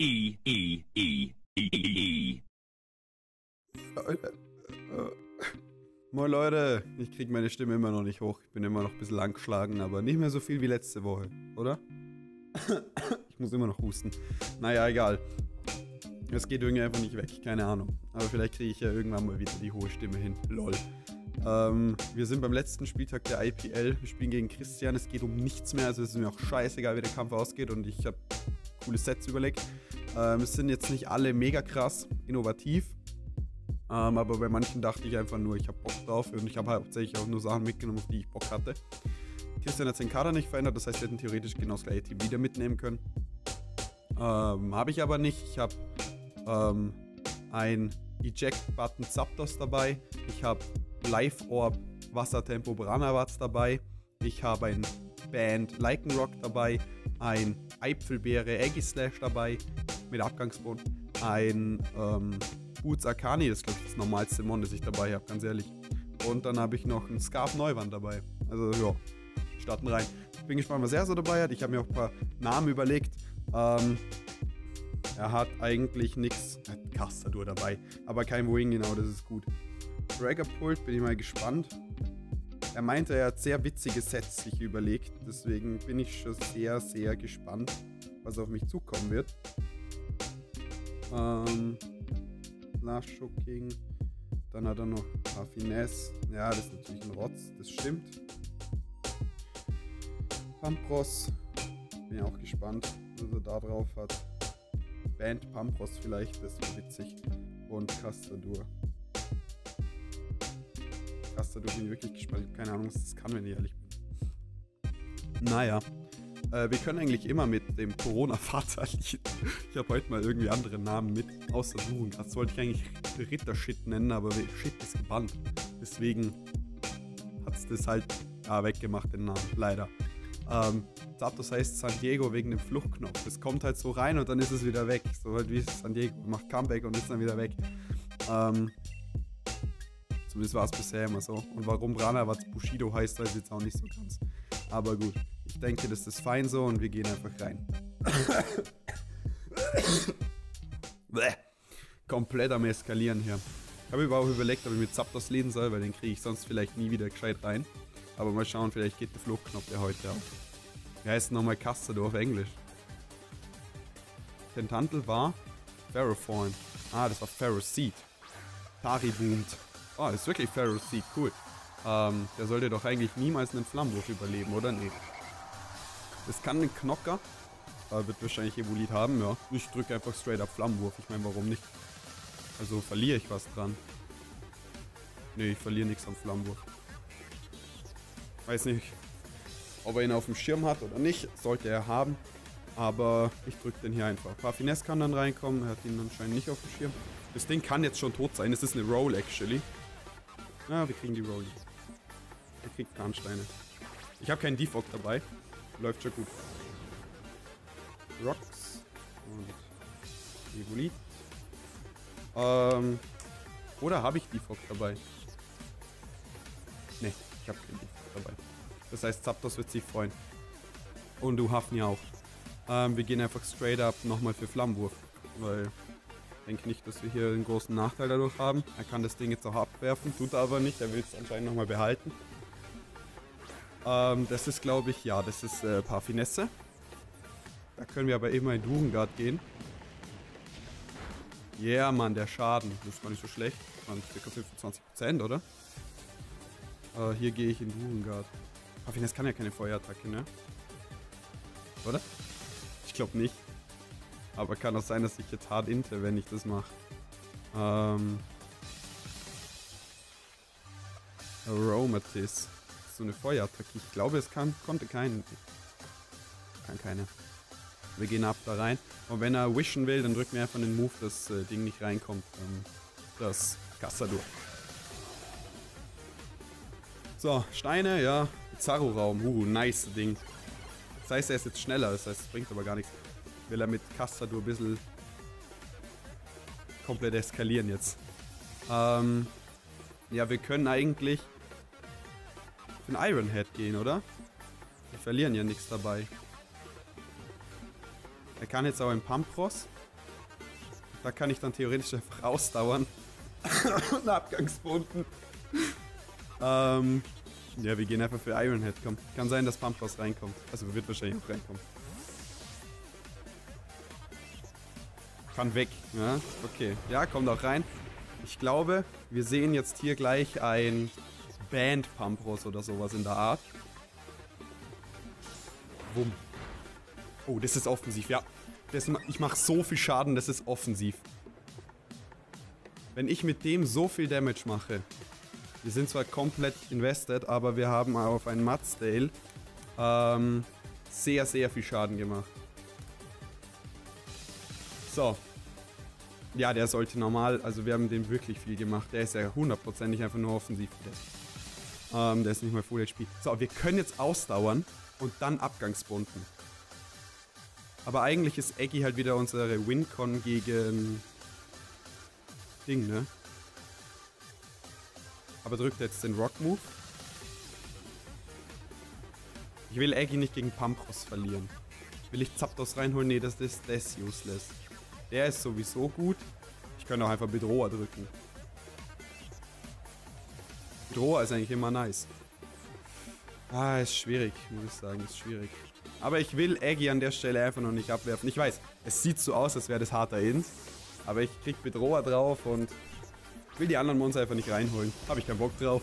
E E E E E. Leute. Äh, moin Leute, ich krieg meine Stimme immer noch nicht hoch. Ich bin immer noch ein bisschen angeschlagen, aber nicht mehr so viel wie letzte Woche, oder? Ich muss immer noch husten. Naja, egal. Es geht irgendwie einfach nicht weg, keine Ahnung. Aber vielleicht kriege ich ja irgendwann mal wieder die hohe Stimme hin. Lol. Ähm, wir sind beim letzten Spieltag der IPL. Wir spielen gegen Christian. Es geht um nichts mehr. Also es ist mir auch scheißegal, wie der Kampf ausgeht. Und ich habe coole Sets überlegt. Ähm, es sind jetzt nicht alle mega krass innovativ. Ähm, aber bei manchen dachte ich einfach nur, ich habe Bock drauf. Und ich habe hauptsächlich auch nur Sachen mitgenommen, auf die ich Bock hatte. Christian hat seinen Kader nicht verändert. Das heißt, wir hätten theoretisch genau das gleiche Team wieder mitnehmen können. Ähm, habe ich aber nicht. Ich habe ähm, ein Eject-Button Zapdos dabei. Ich habe Life Orb Wassertempo Branawatz dabei. Ich habe ein Band Lycanrock dabei. Ein Eipfelbeere Aegislash dabei mit Abgangsbund. Ein ähm, Boots Arcani, das ist glaube ich das normalste Mon, das ich dabei habe, ganz ehrlich. Und dann habe ich noch einen Scarf Neuwand dabei. Also ja, starten rein. Ich bin gespannt, was er so dabei hat. Ich habe mir auch ein paar Namen überlegt. Ähm, er hat eigentlich nichts. Er hat Castadur dabei, aber kein Wing, genau, das ist gut. Dragapult bin ich mal gespannt. Er meinte, er hat sehr witzige Sets sich überlegt, deswegen bin ich schon sehr, sehr gespannt, was auf mich zukommen wird. Ähm, Last King. Dann hat er noch Finesse. Ja, das ist natürlich ein Rotz, das stimmt. Pampros. Bin ja auch gespannt, was er da drauf hat. Band Pampros vielleicht, das wäre witzig. Und Castadur. Castadur bin ich wirklich gespannt. Ich keine Ahnung, was das kann, wenn ich ehrlich bin. Naja. Äh, wir können eigentlich immer mit dem Corona-Vaterlied. Ich habe heute mal irgendwie andere Namen mit, außer Suchen. Das wollte ich eigentlich Ritter-Shit nennen, aber Shit ist gebannt. Deswegen hat es das halt ja, weggemacht, den Namen. Leider. Ähm, Zapdos heißt San Diego wegen dem Fluchtknopf. Es kommt halt so rein und dann ist es wieder weg. So halt wie San Diego macht Comeback und ist dann wieder weg. Ähm, zumindest war es bisher immer so. Und warum Rana was Bushido heißt, weiß ich jetzt auch nicht so ganz. Aber gut, ich denke, das ist fein so und wir gehen einfach rein. Bäh. Komplett am Eskalieren hier. Ich habe überhaupt überlegt, ob ich mit Zapdos lesen soll, weil den kriege ich sonst vielleicht nie wieder gescheit rein. Aber mal schauen, vielleicht geht der Fluchtknopf ja heute auf. Wie heißt nochmal Custard auf Englisch? Tentantel war Ferroform. Ah, das war Ferroseed. Tari boomt. Das ist wirklich Ferroseed, cool. Ähm, der sollte doch eigentlich niemals einen Flammenwurf überleben, oder? Nee. Das kann ein Knocker. Äh, wird wahrscheinlich Evolit haben, ja. Ich drücke einfach straight up Flammenwurf. Ich meine, warum nicht? Also verliere ich was dran. Nee, ich verliere nichts am Flammenwurf. Weiß nicht, ob er ihn auf dem Schirm hat oder nicht. Sollte er haben. Aber ich drücke den hier einfach. Ein paar Finesse kann dann reinkommen. Er hat ihn anscheinend nicht auf dem Schirm. Das Ding kann jetzt schon tot sein. Es ist eine Roll, actually. Ja, wir kriegen die Roll nicht. Er kriegt Tarnsteine. Ich habe keinen Defog dabei. Läuft schon gut. Rocks und Evolit. Ähm, oder habe ich Defog dabei? Ne, ich habe keinen Defog dabei. Das heißt, Zapdos wird sich freuen. Und du Hafni auch. Ähm, wir gehen einfach straight up nochmal für Flammenwurf. Weil denke nicht, dass wir hier einen großen Nachteil dadurch haben. Er kann das Ding jetzt auch abwerfen, tut er aber nicht. Er will es anscheinend nochmal behalten. Ähm, das ist, glaube ich, ja, das ist äh, Parfinesse. Da können wir aber immer in Durengard gehen. Yeah, Mann, der Schaden. Das ist gar nicht so schlecht. Waren ca. 25%, oder? Äh, hier gehe ich in Durengard. Parfinesse kann ja keine Feuerattacke, ne? Oder? Ich glaube nicht. Aber kann auch sein, dass ich jetzt hart inte, wenn ich das mache. Ähm. Aromatis. So eine Feuerattacke. Ich glaube, es kann, konnte keinen. Kann keine. Wir gehen ab da rein. Und wenn er wischen will, dann drücken wir einfach den Move, dass äh, Ding nicht reinkommt. Ähm, das Castadur. So, Steine, ja. Bizarro-Raum. Uh, nice Ding. Das heißt, er ist jetzt schneller. Das heißt, es bringt aber gar nichts. Will er mit Castadur ein bisschen komplett eskalieren jetzt. Ähm, ja, wir können eigentlich für den Iron Head gehen, oder? Wir verlieren ja nichts dabei. Er kann jetzt auch in Pampros. Da kann ich dann theoretisch einfach ausdauern. und Abgangsboten. ähm, ja, wir gehen einfach für Ironhead. Komm. Kann sein, dass Pampros reinkommt. Also wird wahrscheinlich auch reinkommen. Kann weg. Ja, okay. Ja, kommt auch rein. Ich glaube, wir sehen jetzt hier gleich ein Band Pampros oder sowas in der Art. Wumm. Oh, das ist offensiv, ja. Das, ich mache so viel Schaden, das ist offensiv. Wenn ich mit dem so viel Damage mache, wir sind zwar komplett invested, aber wir haben auf einen Mudsdale ähm, sehr, sehr viel Schaden gemacht. So. Ja, der sollte normal, also wir haben den wirklich viel gemacht. Der ist ja hundertprozentig einfach nur offensiv. Ähm, der ist nicht mal Full HP. So, wir können jetzt ausdauern und dann Abgangsbunden. Aber eigentlich ist Eggy halt wieder unsere Wincon gegen Ding, ne? Aber drückt jetzt den Rock Move. Ich will Eggy nicht gegen Pampros verlieren. Will ich Zapdos reinholen? Nee, das ist das useless. Der ist sowieso gut. Ich könnte auch einfach Bedroher drücken. Bedroher ist eigentlich immer nice. Ah, ist schwierig, muss ich sagen, ist schwierig. Aber ich will Aggie an der Stelle einfach noch nicht abwerfen. Ich weiß, es sieht so aus, als wäre das harter Int. Aber ich krieg Bedroher drauf und will die anderen Monster einfach nicht reinholen. Habe ich keinen Bock drauf.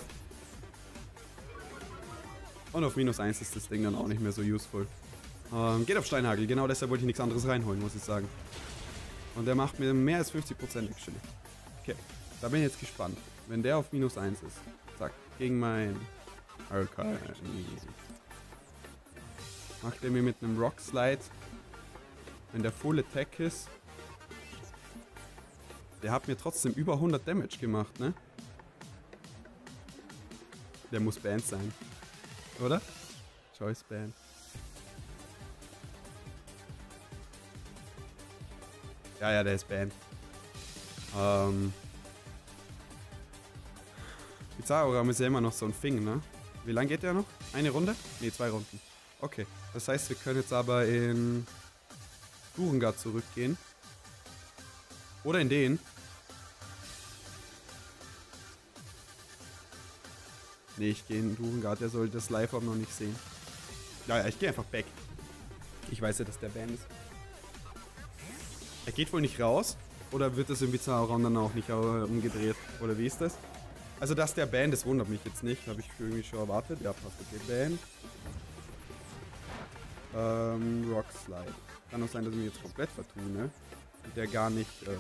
Und auf minus 1 ist das Ding dann auch nicht mehr so useful. Ähm, geht auf Steinhagel, genau deshalb wollte ich nichts anderes reinholen, muss ich sagen. Und der macht mir mehr als 50% actually. Okay, da bin ich jetzt gespannt. Wenn der auf minus 1 ist. Zack, gegen mein Arcane. Macht er mir mit einem Rock Slide. Wenn der Full Attack ist. Der hat mir trotzdem über 100 Damage gemacht, ne? Der muss Band sein. Oder? Choice Band. Ja, ja, der ist Band. Ähm. Bizarrogram ist ja immer noch so ein Fing, ne? Wie lang geht der noch? Eine Runde? Ne, zwei Runden. Okay. Das heißt, wir können jetzt aber in Durengard zurückgehen. Oder in den. Ne, ich gehe in Durengard, der soll das Live-Up noch nicht sehen. Ja, ja, ich gehe einfach back. Ich weiß ja, dass der Band ist. Er geht wohl nicht raus? Oder wird das im Bizarro-Raum dann auch nicht umgedreht? Oder wie ist das? Also, dass der Band, das wundert mich jetzt nicht. Habe ich irgendwie schon erwartet. Ja, passt. Okay, Band. Ähm, Rock Slide. Kann auch sein, dass ich mich jetzt komplett vertue, ne? Der gar nicht äh,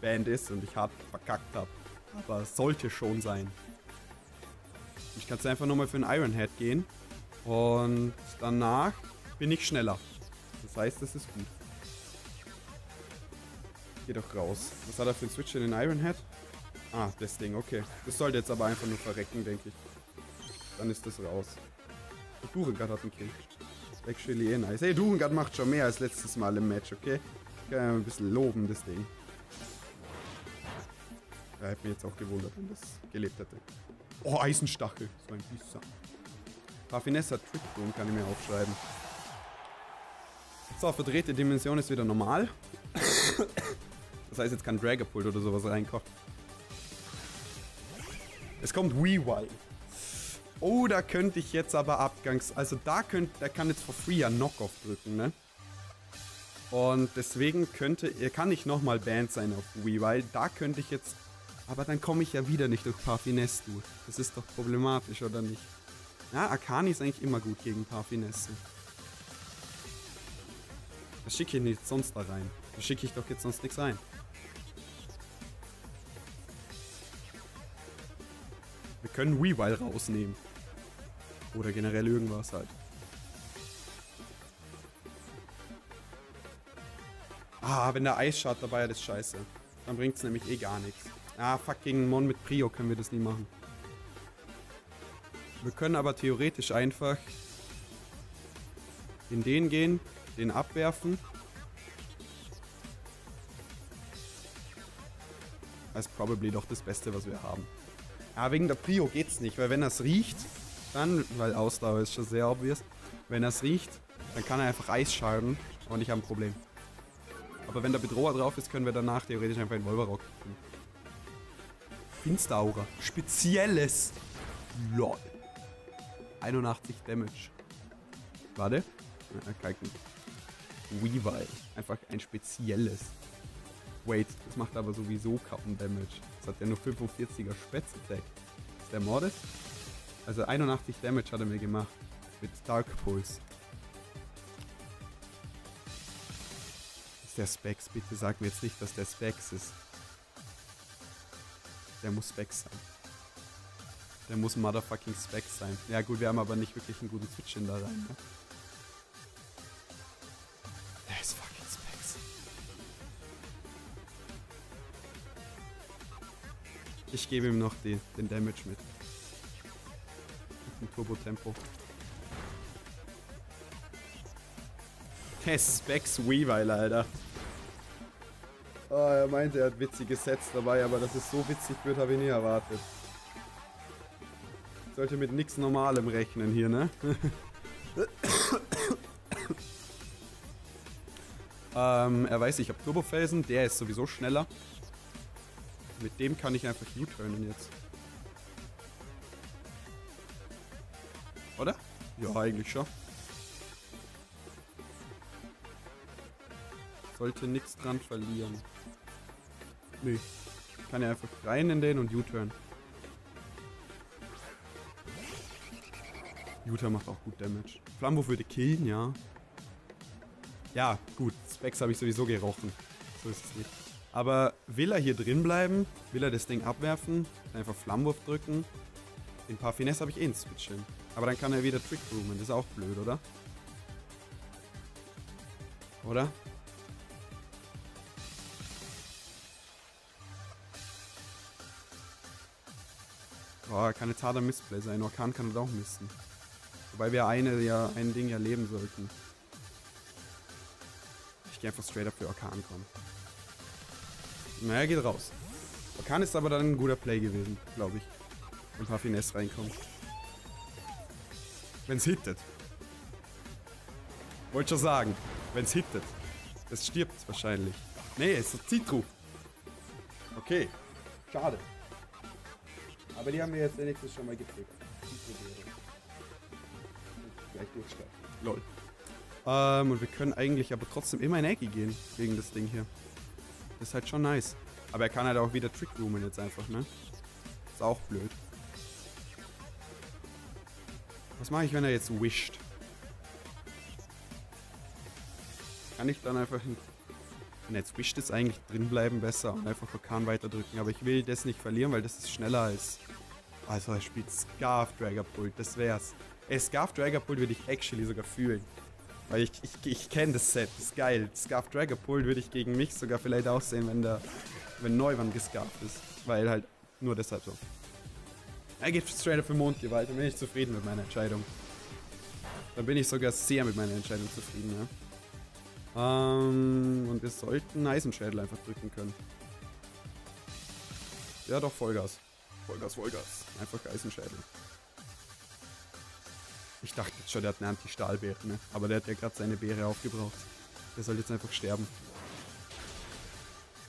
Band ist und ich hart verkackt habe. Aber es sollte schon sein. Ich kann jetzt einfach nochmal für einen Iron Head gehen. Und danach bin ich schneller. Das heißt, das ist gut. Geh doch raus. Was hat er für einen Switch in den Iron Head? Ah, das Ding, okay. Das sollte jetzt aber einfach nur verrecken, denke ich. Dann ist das raus. Und Durengard hat einen Kill. Actually eh nice. Hey, Durengard macht schon mehr als letztes Mal im Match, okay? Kann ja ein bisschen loben, das Ding. Ja, hätte mich jetzt auch gewundert, wenn das gelebt hätte. Oh, Eisenstachel. So ein Bisser. Raffinessa Trick Room kann ich mir aufschreiben. So, verdrehte Dimension ist wieder normal. Das heißt, jetzt kann Dragapult oder sowas reinkommen. Es kommt Weewile. Oh, da könnte ich jetzt aber Abgangs... Also da könnte... Der kann jetzt for free ja Knockoff drücken, ne? Und deswegen könnte... Er kann nicht nochmal Band sein auf Weewile. Da könnte ich jetzt... Aber dann komme ich ja wieder nicht durch Parfinesse durch. Das ist doch problematisch, oder nicht? Ja, Akani ist eigentlich immer gut gegen Parfinesse. Was schicke ich nicht sonst da rein? Da schicke ich doch jetzt sonst nichts rein. Wir können Weavile rausnehmen. Oder generell irgendwas halt. Ah, wenn der Eisschad dabei ist, ist scheiße. Dann bringt es nämlich eh gar nichts. Ah, fuck, gegen Mon mit Prio können wir das nie machen. Wir können aber theoretisch einfach in den gehen, den abwerfen. Das ist probably doch das Beste, was wir haben. Ja, wegen der Prio geht's nicht, weil wenn es riecht, dann, weil Ausdauer ist schon sehr obvious, wenn es riecht, dann kann er einfach Eis schalten und ich habe ein Problem. Aber wenn der Bedroher drauf ist, können wir danach theoretisch einfach in Wolverock kriegen. Finsteraura. Spezielles. LOL. 81 Damage. Warte. Ja, kalken. Weavile. Einfach ein spezielles. Wait, das macht aber sowieso kaum Damage. Das hat ja nur 45er Spätz-Attack. Ist der Mordes? Also 81 Damage hat er mir gemacht. Mit Dark Pulse. Ist der Specs? Bitte sag mir jetzt nicht, dass der Specs ist. Der muss Specs sein. Der muss motherfucking Specs sein. Ja gut, wir haben aber nicht wirklich einen guten Switch in da rein. Ne? Ich gebe ihm noch die, den Damage mit. Mit dem Turbo-Tempo. Der Specs Weavile, Alter. Oh, er meinte, er hat witzige Sets dabei, aber dass es so witzig wird, habe ich nie erwartet. Ich sollte mit nichts Normalem rechnen hier, ne? ähm, er weiß, ich habe Turbofelsen, der ist sowieso schneller. Mit dem kann ich einfach U-turnen jetzt. Oder? Ja, eigentlich schon. Sollte nichts dran verlieren. Nö. Kann ja einfach rein in den und U-turn. U-turn macht auch gut Damage. Flambo würde killen, ja. Ja, gut. Specs habe ich sowieso gerochen. So ist es nicht. Aber will er hier drin bleiben? Will er das Ding abwerfen? Einfach Flammwurf drücken? Den paar Finesse habe ich eh in Switchen. Aber dann kann er wieder Trick Roomen. Das ist auch blöd, oder? Oder? Oh, kann jetzt harter Missplay sein. Orkan kann das auch missen. Wobei wir eine, ja, ein Ding ja leben sollten. Ich gehe einfach straight up für Orkan kommen. Naja, geht raus. Orkan ist aber dann ein guter Play gewesen, glaube ich. Wenn ein paar Finesse reinkommt. Wenn's hittet. Wollte schon sagen. Wenn's hittet. Es stirbt wahrscheinlich. Nee, es ist Citru. Okay. Schade. Aber die haben wir jetzt wenigstens schon mal gekriegt. Gleich durchstarten. Lol. Ähm, und wir können eigentlich aber trotzdem immer in Ecke gehen, wegen das Ding hier. Das ist halt schon nice. Aber er kann halt auch wieder Trick Roomen jetzt einfach, ne? Ist auch blöd. Was mache ich, wenn er jetzt wischt? Kann ich dann einfach... Wenn er jetzt wischt, ist eigentlich drin bleiben besser und einfach Orkan weiterdrücken. Aber ich will das nicht verlieren, weil das ist schneller als... Also er spielt Scarf Dragapult, das wär's. Ey, Scarf Dragapult würde ich actually sogar fühlen. Weil ich, ich, ich kenne das Set, das ist geil. Scarf Dragapult würde ich gegen mich sogar vielleicht aussehen, wenn der wenn Neuwand gescarft ist. Weil halt nur deshalb so. Er geht straight up für Mondgewalt, dann bin ich zufrieden mit meiner Entscheidung. Dann bin ich sogar sehr mit meiner Entscheidung zufrieden, ja. Ähm, und wir sollten Eisenschädel einfach drücken können. Ja, doch, Vollgas. Vollgas, Vollgas. Einfach Eisenschädel. Ich dachte jetzt schon, der hat eine Anti-Stahlbeere, ne? Aber der hat ja gerade seine Beere aufgebraucht. Der soll jetzt einfach sterben.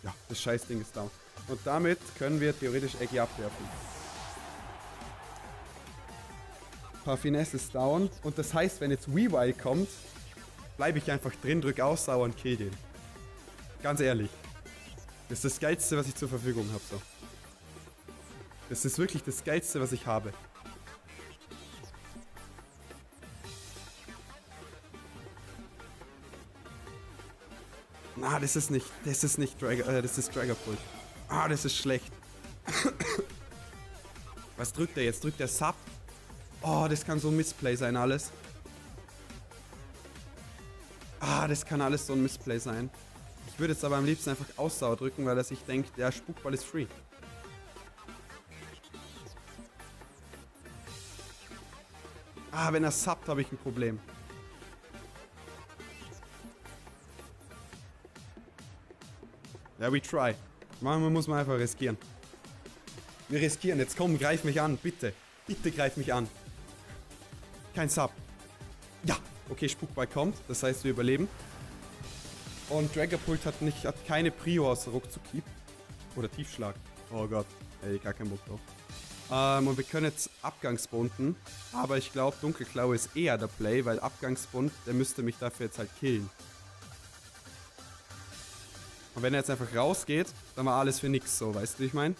Ja, das Scheißding ist down. Und damit können wir theoretisch Eggy abwerfen. Parfinesse ist down. Und das heißt, wenn jetzt Weavile kommt, bleibe ich einfach drin, drück Aussauer und kill den. Ganz ehrlich. Das ist das Geilste, was ich zur Verfügung habe. So. Das ist wirklich das Geilste, was ich habe. Ah, das ist nicht, das ist nicht Drag äh, das ist Dragapult. Ah, das ist schlecht. Was drückt er jetzt? Drückt er Sub? Oh, das kann so ein Missplay sein alles. Ah, das kann alles so ein Missplay sein. Ich würde jetzt aber am liebsten einfach Aussauer drücken, weil er sich denkt, der Spukball ist free. Ah, wenn er subbt, habe ich ein Problem. Ja, we try. Manchmal muss man einfach riskieren. Wir riskieren. Jetzt komm, greif mich an, bitte. Bitte greif mich an. Kein Sub. Ja. Okay, Spukball kommt. Das heißt, wir überleben. Und Dragapult hat, nicht, hat keine Prio außer Ruckzuck-Keep. Oder Tiefschlag. Oh Gott. Ey, gar keinen Bock drauf. Ähm, und wir können jetzt Abgangsbunden. Aber ich glaube, Dunkelklaue ist eher der Play, weil Abgangsbund, der müsste mich dafür jetzt halt killen. Und wenn er jetzt einfach rausgeht, dann war alles für nix so, weißt du, wie ich meine?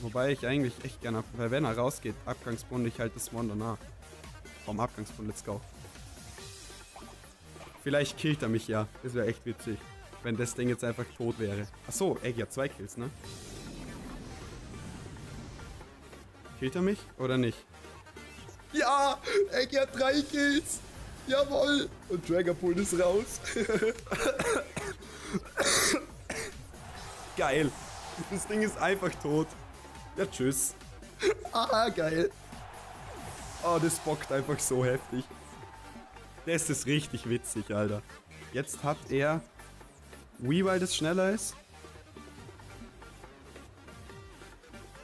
Wobei ich eigentlich echt gerne, weil wenn er rausgeht, Abgangsbund, ich halte das Mon danach. Vom Abgangsbund, let's go. Vielleicht killt er mich ja. Das wäre echt witzig. Wenn das Ding jetzt einfach tot wäre. Achso, Eggy hat zwei Kills, ne? Killt er mich oder nicht? Ja! Eggy hat drei Kills! Jawoll! Und Dragapult ist raus. geil. Das Ding ist einfach tot. Ja, tschüss. ah, geil. Oh, das bockt einfach so heftig. Das ist richtig witzig, Alter. Jetzt hat er Weavile, das schneller ist.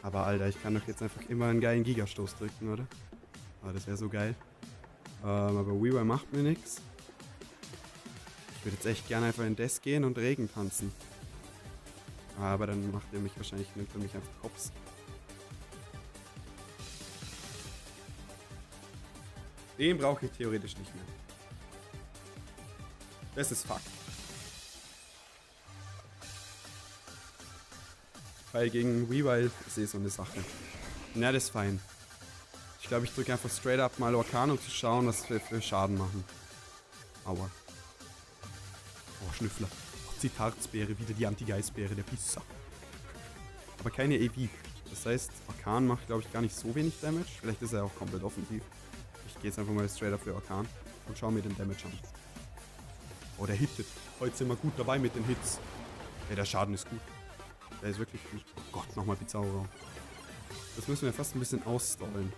Aber Alter, ich kann doch jetzt einfach immer einen geilen Gigastoß drücken, oder? Ah, das wäre so geil. Ähm, aber Weavile macht mir nichts. Ich würde jetzt echt gerne einfach in Death gehen und Regen tanzen. Aber dann macht er mich wahrscheinlich, nimmt er mich einfach Hops. Den brauche ich theoretisch nicht mehr. Das ist Fakt. Weil gegen Weavile ist eh so eine Sache. Na, das ist fein. Ich glaube, ich drücke einfach straight up mal Orkan, um zu schauen, was wir für Schaden machen. Aua. Oh, Schnüffler. Oh, Zitarsbeere, wieder die Anti-Geistbeere, der Pizza. Aber keine EV. Das heißt, Orkan macht, glaube ich, gar nicht so wenig Damage. Vielleicht ist er auch komplett offensiv. Ich gehe jetzt einfach mal straight up für Orkan und schaue mir den Damage an. Oh, der hittet. Heute sind wir gut dabei mit den Hits. Ja, der Schaden ist gut. Der ist wirklich gut. Oh Gott, nochmal Pizarro. Das müssen wir fast ein bisschen ausstallen.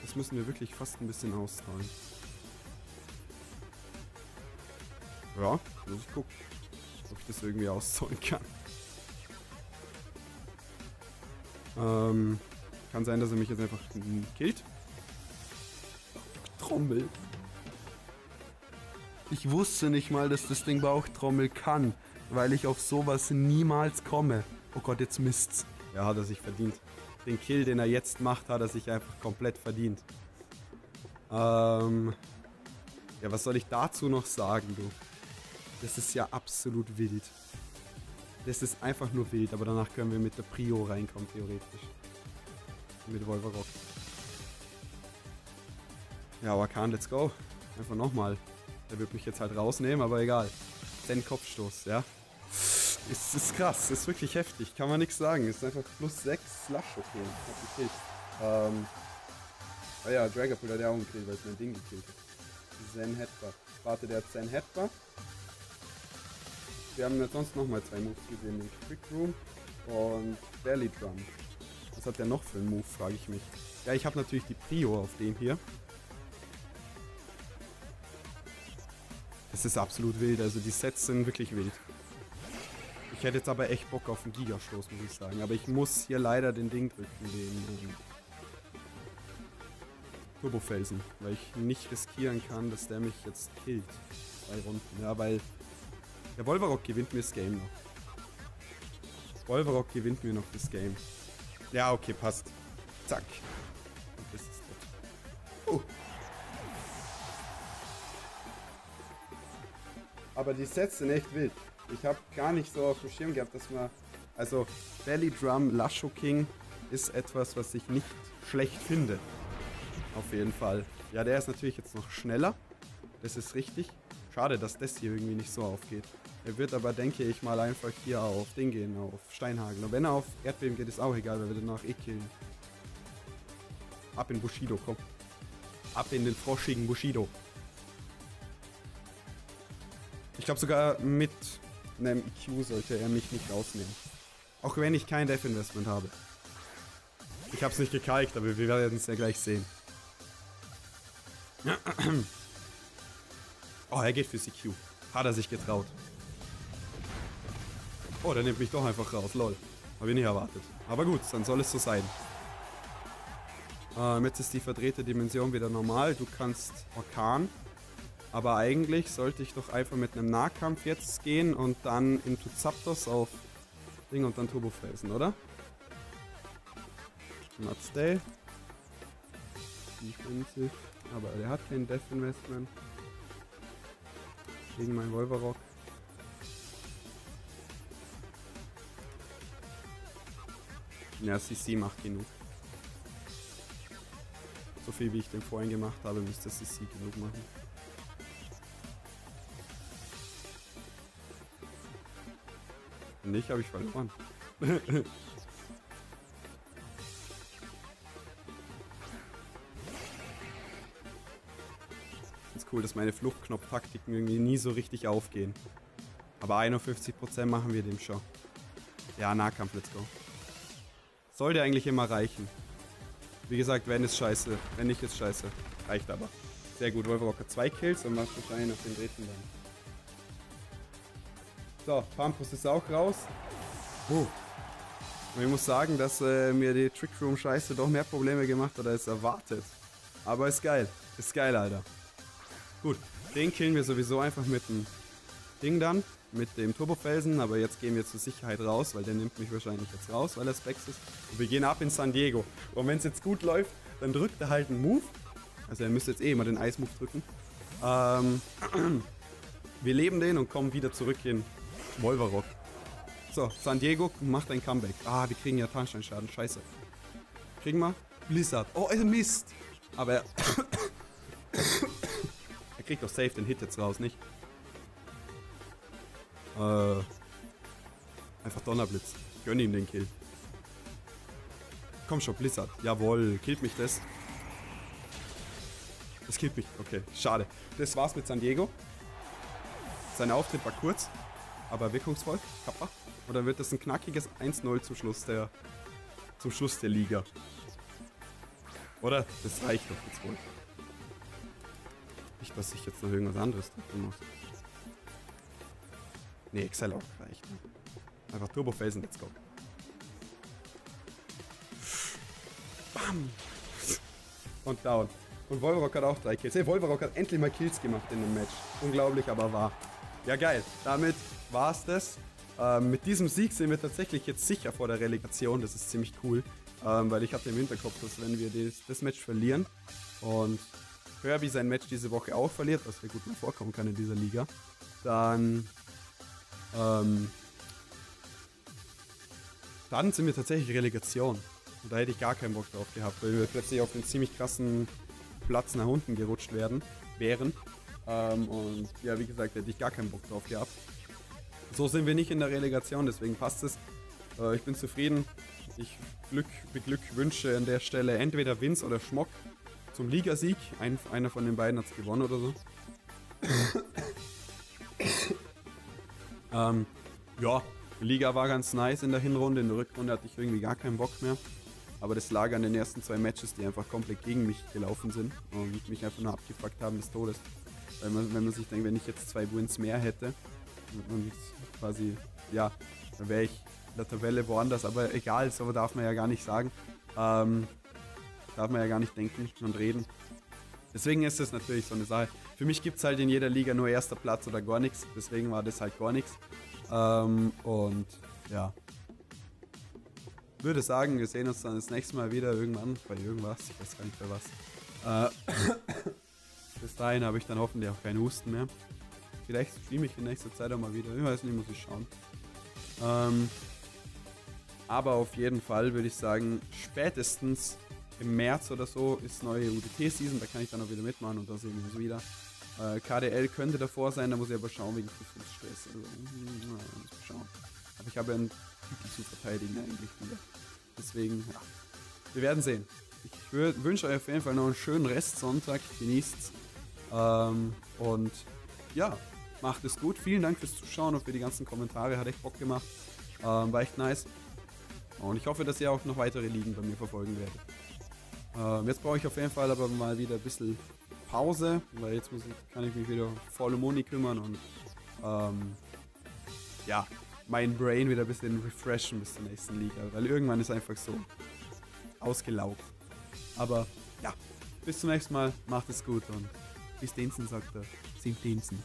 Das müssen wir wirklich fast ein bisschen ausstallen. Ja, muss ich gucken, ob ich das irgendwie auszahlen kann. Ähm, kann sein, dass er mich jetzt einfach killt. Trommel. Ich wusste nicht mal, dass das Ding Bauchtrommel kann, weil ich auf sowas niemals komme. Oh Gott, jetzt Mist's. Ja, hat er sich verdient. Den Kill, den er jetzt macht, hat er sich einfach komplett verdient. Ähm. Ja, was soll ich dazu noch sagen, du? Das ist ja absolut wild. Das ist einfach nur wild, aber danach können wir mit der Prio reinkommen, theoretisch. Mit Wolverock. Ja, Wakan, let's go. Einfach nochmal. Der wird mich jetzt halt rausnehmen, aber egal. Den Kopfstoß, ja. Ist, ist krass, ist wirklich heftig, kann man nichts sagen. Ist einfach plus 6 Slush okay. Hat gekillt. Ähm. Ah ja, Dragapult hat ja auch gekillt, weil es mein Ding gekillt hat. Zen Headbutt. Warte, der hat Zen Headbutt. Wir haben jetzt sonst nochmal zwei Moves gesehen. Den Quick Room und Belly Drum. Was hat der noch für einen Move, frage ich mich. Ja, ich habe natürlich die Prio auf dem hier. Es ist absolut wild, also die Sets sind wirklich wild. Ich hätte jetzt aber echt Bock auf einen Gigastoß, muss ich sagen. Aber ich muss hier leider den Ding drücken, den ähm, Turbofelsen. Weil ich nicht riskieren kann, dass der mich jetzt killt. Zwei Runden. Ja, weil der Wolverock gewinnt mir das Game noch. Wolverock gewinnt mir noch das Game. Ja, okay, passt. Zack. Und das ist tot. Oh. Aber die Sets sind echt wild. Ich habe gar nicht so auf dem Schirm gehabt, dass man. Also, Belly Drum Lasho King ist etwas, was ich nicht schlecht finde. Auf jeden Fall. Ja, der ist natürlich jetzt noch schneller. Das ist richtig. Schade, dass das hier irgendwie nicht so aufgeht. Er wird aber, denke ich mal, einfach hier auf Ding gehen, auf Steinhagel. Und wenn er auf Erdbeben geht, ist auch egal, weil wir danach eh killen. Ab in Bushido, komm. Ab in den froschigen Bushido. Ich glaube sogar mit einem EQ sollte er mich nicht rausnehmen. Auch wenn ich kein Death Investment habe. Ich habe es nicht gekalkt, aber wir werden es ja gleich sehen. Oh, er geht für CQ. Hat er sich getraut. Oh, der nimmt mich doch einfach raus, lol. Habe ich nicht erwartet. Aber gut, dann soll es so sein. Ähm, jetzt ist die verdrehte Dimension wieder normal. Du kannst Orkan. Aber eigentlich sollte ich doch einfach mit einem Nahkampf jetzt gehen und dann into Zapdos auf Ding und dann Turbofelsen, oder? Not stay. Defensive. Aber der hat kein Death Investment. Gegen mein Wolverock. Ja, CC macht genug. So viel wie ich den vorhin gemacht habe, müsste CC genug machen. Nicht, habe ich verloren. ist cool, dass meine Fluchtknopftaktiken irgendwie nie so richtig aufgehen. Aber 51% machen wir dem schon. Ja, Nahkampf, let's go. Sollte eigentlich immer reichen. Wie gesagt, wenn ist scheiße. Wenn nicht, ist scheiße. Reicht aber. Sehr gut, Wolverocker zwei Kills und macht wahrscheinlich auf den dritten dann. So, Pampus ist auch raus. Oh. Und ich muss sagen, dass äh, mir die Trick Room Scheiße doch mehr Probleme gemacht hat als erwartet. Aber ist geil. Ist geil, Alter. Gut, den killen wir sowieso einfach mit dem Ding dann, mit dem Turbofelsen, aber jetzt gehen wir zur Sicherheit raus, weil der nimmt mich wahrscheinlich jetzt raus, weil er Specs ist. Und wir gehen ab in San Diego. Und wenn es jetzt gut läuft, dann drückt er halt einen Move. Also er müsste jetzt eh immer den Eismove drücken. Ähm, wir leben den und kommen wieder zurück in Wolverock. So, San Diego macht ein Comeback. Ah, wir kriegen ja Tarnsteinschaden, scheiße. Kriegen wir? Blizzard. Oh, es Mist. Aber er... er kriegt doch safe den Hit jetzt raus, nicht? Äh, einfach Donnerblitz. Gönn ihm den Kill. Komm schon, Blizzard. Jawohl, killt mich das. Das killt mich. Okay, schade. Das war's mit San Diego. Sein Auftritt war kurz, aber wirkungsvoll. Kappa. Und dann wird das ein knackiges 1-0 zum Schluss der zum Schluss der Liga. Oder? Das reicht doch jetzt wohl. Nicht, dass ich jetzt noch irgendwas anderes tun muss. Nee, Excel auch reicht. Einfach Turbofelsen, let's go. Bam! Und down. Und Wolverock hat auch drei Kills. Hey, Wolverock hat endlich mal Kills gemacht in dem Match. Unglaublich, aber wahr. Ja, geil. Damit war's das. Ähm, mit diesem Sieg sind wir tatsächlich jetzt sicher vor der Relegation. Das ist ziemlich cool. Ähm, weil ich hatte im Hinterkopf, dass wenn wir das, das Match verlieren und Kirby sein Match diese Woche auch verliert, was mir gut mal vorkommen kann in dieser Liga, dann ähm, dann sind wir tatsächlich Relegation. Und da hätte ich gar keinen Bock drauf gehabt, weil wir plötzlich auf den ziemlich krassen Platz nach unten gerutscht werden, wären. Ähm, und ja, wie gesagt, hätte ich gar keinen Bock drauf gehabt. So sind wir nicht in der Relegation, deswegen passt es. Äh, ich bin zufrieden. Ich Glück, beglückwünsche an der Stelle entweder Vince oder Schmock zum Ligasieg. Ein, einer von den beiden hat es gewonnen oder so. ähm, ja, die Liga war ganz nice in der Hinrunde. In der Rückrunde hatte ich irgendwie gar keinen Bock mehr. Aber das lag an den ersten zwei Matches, die einfach komplett gegen mich gelaufen sind und mich einfach nur abgefuckt haben des Todes. Weil man, wenn man sich denkt, wenn ich jetzt zwei Wins mehr hätte und quasi, ja, dann wäre ich in der Tabelle woanders. Aber egal, so darf man ja gar nicht sagen. Ähm, darf man ja gar nicht denken und reden. Deswegen ist es natürlich so eine Sache. Für mich gibt es halt in jeder Liga nur erster Platz oder gar nichts. Deswegen war das halt gar nichts. Ähm, und ja. Würde sagen, wir sehen uns dann das nächste Mal wieder irgendwann bei irgendwas. Ich weiß gar nicht bei was. Äh, bis dahin habe ich dann hoffentlich auch keinen Husten mehr. Vielleicht streame ich in nächster Zeit auch mal wieder. Ich weiß nicht, muss ich schauen. Ähm, aber auf jeden Fall würde ich sagen, spätestens im März oder so ist neue UDT-Season. Da kann ich dann auch wieder mitmachen und da sehen wir uns wieder. Äh, KDL könnte davor sein, da muss ich aber schauen wegen Prüfungsstress. Also, muss schauen. Aber ich habe einen Titel zu verteidigen eigentlich. Deswegen, ja. Wir werden sehen. Ich wünsche euch auf jeden Fall noch einen schönen Restsonntag. Genießt's. Ähm, und ja, macht es gut. Vielen Dank fürs Zuschauen und für die ganzen Kommentare. Hat echt Bock gemacht. Ähm, war echt nice. Und ich hoffe, dass ihr auch noch weitere Ligen bei mir verfolgen werdet. Ähm, jetzt brauche ich auf jeden Fall aber mal wieder ein bisschen Pause, weil jetzt muss ich, kann ich mich wieder voll um Moni kümmern und ähm, ja, mein Brain wieder ein bisschen refreshen bis zur nächsten Liga, weil irgendwann ist einfach so ausgelaugt. Aber ja, bis zum nächsten Mal, macht es gut und bis Diensten, sagt er. Sind Diensten.